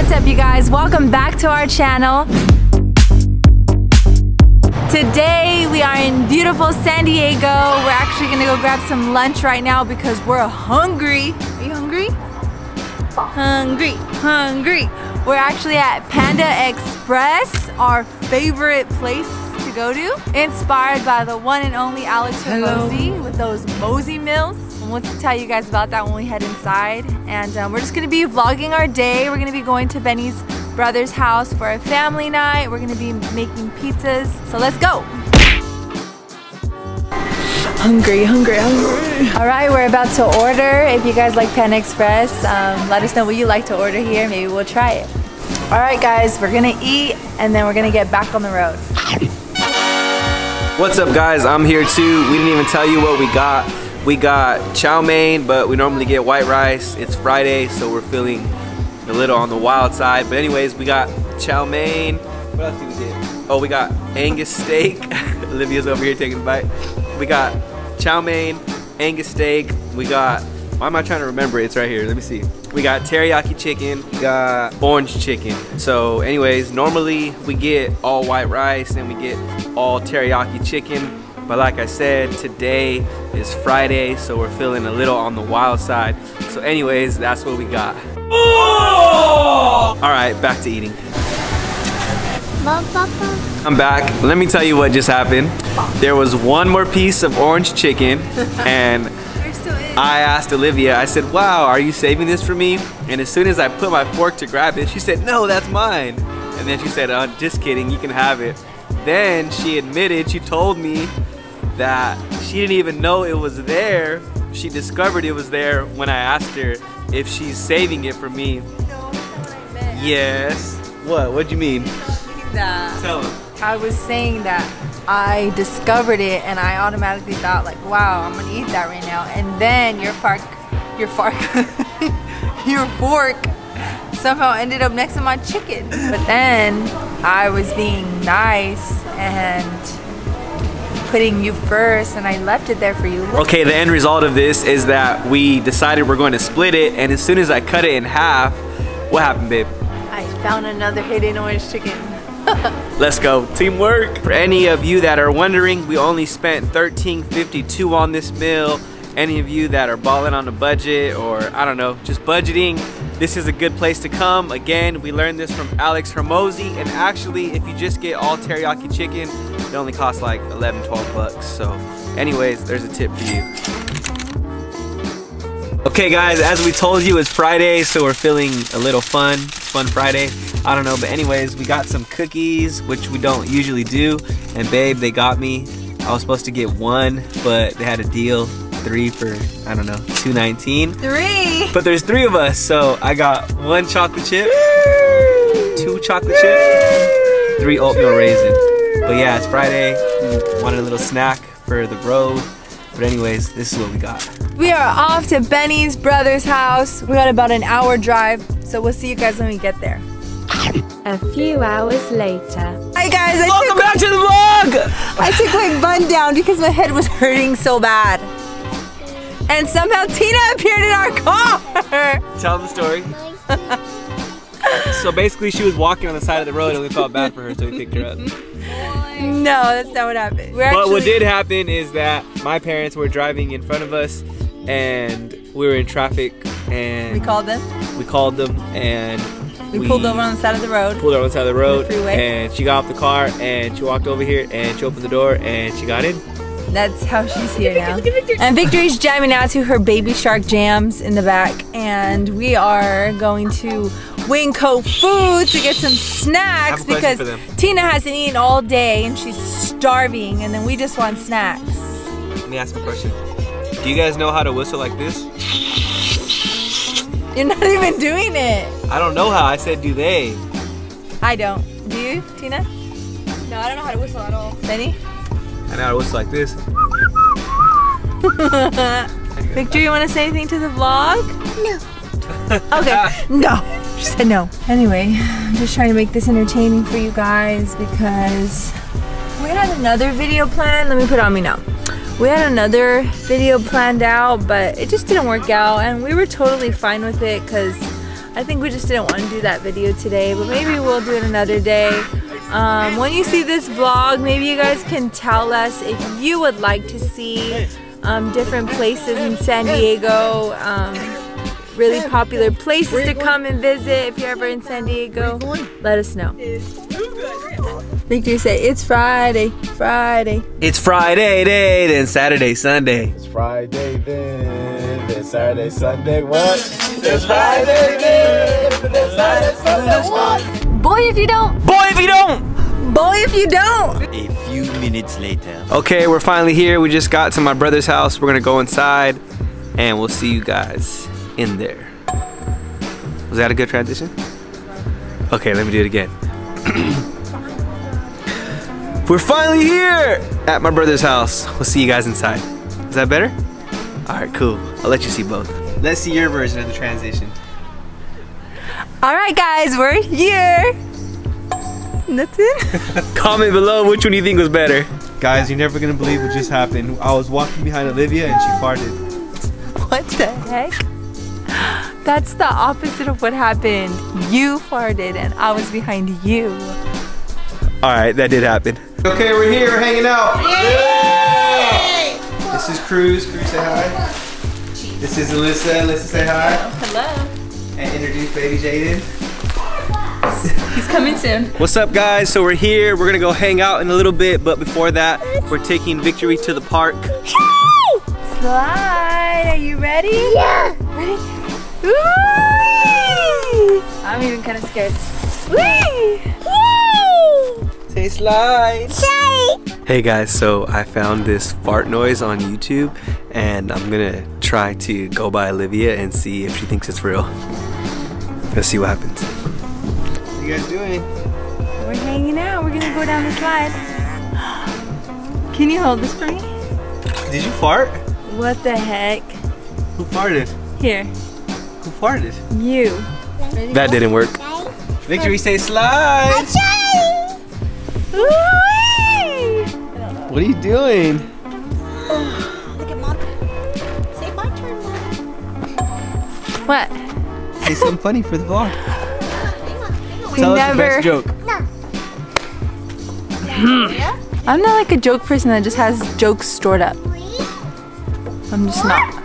What's up you guys? Welcome back to our channel. Today we are in beautiful San Diego. We're actually gonna go grab some lunch right now because we're hungry. Are you hungry? Hungry, hungry. We're actually at Panda Express, our favorite place to go to. Inspired by the one and only Alex Hormozi with those Mosey meals. And we'll tell you guys about that when we head inside. And um, we're just gonna be vlogging our day. We're gonna be going to Benny's brother's house for a family night. We're gonna be making pizzas. So let's go. Hungry, hungry, hungry. All right, we're about to order. If you guys like Pan Express, um, let us know what you like to order here. Maybe we'll try it. All right, guys, we're gonna eat and then we're gonna get back on the road. What's up guys, I'm here too. We didn't even tell you what we got. We got chow mein, but we normally get white rice. It's Friday, so we're feeling a little on the wild side. But anyways, we got chow mein. What else did we get? Oh, we got Angus steak. Olivia's over here taking a bite. We got chow mein, Angus steak. We got, why am I trying to remember? It's right here, let me see. We got teriyaki chicken, we got orange chicken. So anyways, normally we get all white rice and we get all teriyaki chicken. But like I said, today is Friday, so we're feeling a little on the wild side. So anyways, that's what we got. Oh! All right, back to eating. I'm back. Let me tell you what just happened. There was one more piece of orange chicken and I asked Olivia, I said, wow, are you saving this for me? And as soon as I put my fork to grab it, she said, no, that's mine. And then she said, oh, just kidding, you can have it. Then she admitted, she told me that she didn't even know it was there. She discovered it was there when I asked her if she's saving it for me. Yes. What? What do you mean? That Tell him. I was saying that I discovered it and I automatically thought like, wow, I'm gonna eat that right now. And then your fork, your fork, your fork somehow ended up next to my chicken. But then I was being nice and putting you first and I left it there for you. Look Okay, the end result of this is that we decided we're going to split it, and as soon as I cut it in half, what happened, babe? I found another hidden orange chicken. Let's go. Teamwork. For any of you that are wondering, we only spent $13.52 on this meal. Any of you that are balling on a budget or I don't know, just budgeting, this is a good place to come. Again, we learned this from Alex Hormozi and actually if you just get all teriyaki chicken, it only costs like 11, 12 bucks. So anyways, there's a tip for you. Okay guys, as we told you, it's Friday, so we're feeling a little fun. Fun Friday. I don't know, but anyways, we got some cookies, which we don't usually do. And babe, they got me. I was supposed to get one, but they had a deal, three for, I don't know, 219. Three! But there's three of us, so I got one chocolate chip, two chocolate chips, three oatmeal raisin. But yeah, it's Friday. We wanted a little snack for the road. But anyways, this is what we got. We are off to Benny's brother's house. We got about an hour drive, so we'll see you guys when we get there. A few hours later. Hi guys, I Welcome took, back to the vlog! I took my bun down because my head was hurting so bad. And somehow Tina appeared in our car. Tell the story. so basically, she was walking on the side of the road and we felt bad for her, so we picked her up. no, that's not what happened. We're But what did happen is that my parents were driving in front of us and we were in traffic and We called them. we called them and We, pulled over on the side of the road. pulled her on the side of the road freeway. and she got off the car and she walked over here and she opened the door and she got in. That's how she's here now. And Victory's jamming out to her baby shark jams in the back. And we are going to WinCo Food to get some snacks I have a question because. Tina hasn't eaten all day and she's starving and then we just want snacks. Let me ask a question. Do you guys know how to whistle like this? You're not even doing it. I don't know how. I said do they. I don't. Do you, Tina? No, I don't know how to whistle at all. Benny? I know it looks like this. Victor, you want to say anything to the vlog? No. okay. no. She said no. Anyway, I'm just trying to make this entertaining for you guys because we had another video planned. Let me put it on me now. We had another video planned out, but it just didn't work out, and we were totally fine with it because I think we just didn't want to do that video today, but maybe we'll do it another day. Um, when you see this vlog, maybe you guys can tell us if you would like to see um, different places in San Diego, um, really popular places to come and visit. If you're ever in San Diego, let us know. Victor say it's Friday, Friday. It's Friday day, then Saturday, Sunday. It's Friday then, then Saturday, Sunday, what? It's Friday then, then Saturday, Sunday, what? Boy, if you don't, Boy, if you don't! boy, if you don't. A few minutes later. Okay, we're finally here. We just got to my brother's house. We're gonna go inside and we'll see you guys in there. Was that a good transition? Okay, let me do it again. we're finally here at my brother's house. We'll see you guys inside. Is that better? All right, cool. I'll let you see both. Let's see your version of the transition. All right, guys, we're here. That's it. Comment below which one you think was better. Guys, you're never gonna believe what just happened. I was walking behind Olivia and she farted. What the heck? That's the opposite of what happened. You farted and I was behind you. All right, that did happen. Okay, we're here, we're hanging out. This is Cruz. Cruz, say hi. This is Alyssa. Alyssa, say hi. Hello. And introduce baby Jaden. He's coming soon. What's up, guys? So we're here. We're gonna go hang out in a little bit, but before that, we're taking Victory to the park. Slide. Are you ready? Yeah. Ready? Whee! I'm even kind of scared. Whee! Woo! Say slide. Hey guys, so I found this fart noise on YouTube, and I'm gonna try to go by Olivia and see if she thinks it's real. Let's see what happens. What are you guys doing? We're hanging out. We're gonna go down the slide. Can you hold this for me? Did you fart? What the heck? Who farted? Here, Who farted? you. That didn't work. Victory, say slide. What are you doing? Look at mom. Say my turn, mom. What? Say something funny for the vlog. Hang on, hang Tell us never. the best joke. Yeah? Hmm. I'm not like a joke person that just has jokes stored up. I'm just not.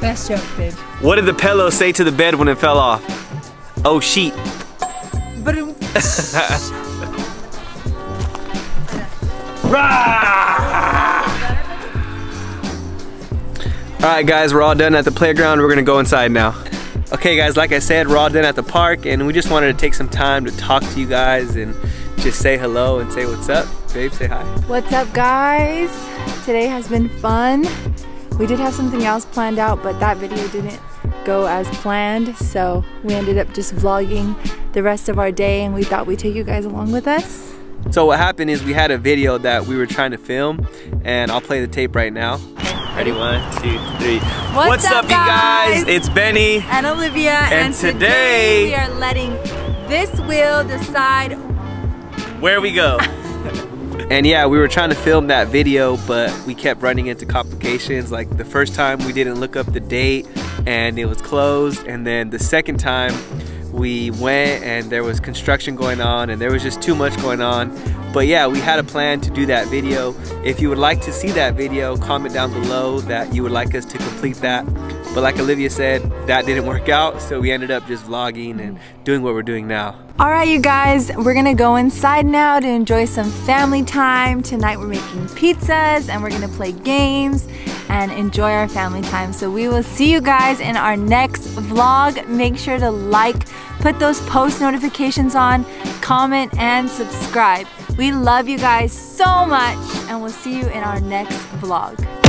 Best joke, babe. What did the pillow say to the bed when it fell off? Oh, sheet. But All right, guys, we're all done at the playground. We're gonna go inside now. Okay, guys, like I said, we're all done at the park, and we just wanted to take some time to talk to you guys and just say hello and say what's up. Babe, say hi. What's up, guys? Today has been fun. We did have something else planned out, but that video didn't go as planned, so we ended up just vlogging the rest of our day, and we thought we'd take you guys along with us. So what happened is we had a video that we were trying to film, and I'll play the tape right now. Ready? One, two, three. What's up, you guys? It's Benny. And Olivia, And today today- we are letting this wheel decide Where we go. and yeah, we were trying to film that video, but we kept running into complications. Like the first time we didn't look up the date and it was closed. And then the second time we went and there was construction going on and there was just too much going on. But yeah, we had a plan to do that video. If you would like to see that video, comment down below that you would like us to complete that. But like Olivia said, that didn't work out. So we ended up just vlogging and doing what we're doing now. All right, you guys, we're gonna go inside now to enjoy some family time. Tonight we're making pizzas and we're gonna play games and enjoy our family time. So we will see you guys in our next vlog. Make sure to like, put those post notifications on, comment, and subscribe. We love you guys so much and we'll see you in our next vlog.